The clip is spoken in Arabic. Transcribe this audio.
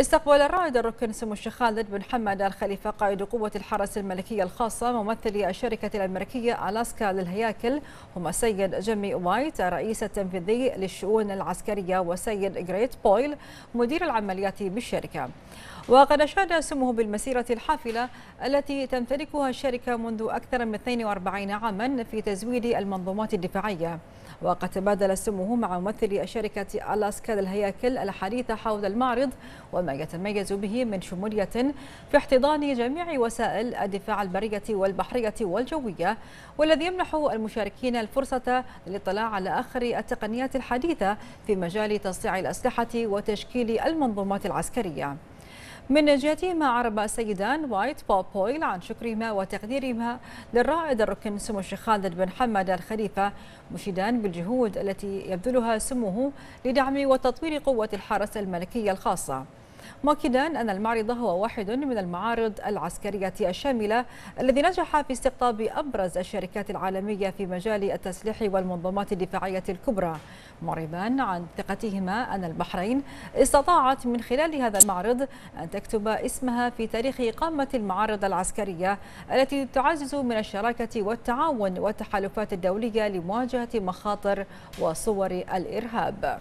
استقبل الرائد الركن سمو الشيخ خالد بن حمد الخليفة قائد قوة الحرس الملكية الخاصة ممثلي الشركة الأمريكية ألاسكا للهياكل هم السيد جيمي وايت الرئيس التنفيذي للشؤون العسكرية وسيد جريت بويل مدير العمليات بالشركة. وقد أشاد سموه بالمسيرة الحافلة التي تمتلكها الشركة منذ أكثر من 42 عاما في تزويد المنظومات الدفاعية. وقد تبادل سموه مع ممثلي شركة ألاسكا للهياكل الحديث حول المعرض وما يتميز به من شمولية في احتضان جميع وسائل الدفاع البرية والبحرية والجوية والذي يمنح المشاركين الفرصة للاطلاع على آخر التقنيات الحديثة في مجال تصنيع الأسلحة وتشكيل المنظومات العسكرية. من جهتهما عرب السيدان وايت بويل عن شكرهما وتقديرهما للرائد الركن سمو الشيخ خالد بن حمد الخليفة مشيدان بالجهود التي يبذلها سموه لدعم وتطوير قوة الحرس الملكية الخاصة. مؤكدا أن المعرض هو واحد من المعارض العسكرية الشاملة الذي نجح في استقطاب أبرز الشركات العالمية في مجال التسليح والمنظومات الدفاعية الكبرى معربا عن ثقتهما أن البحرين استطاعت من خلال هذا المعرض أن تكتب اسمها في تاريخ إقامة المعارض العسكرية التي تعزز من الشراكة والتعاون والتحالفات الدولية لمواجهة مخاطر وصور الإرهاب.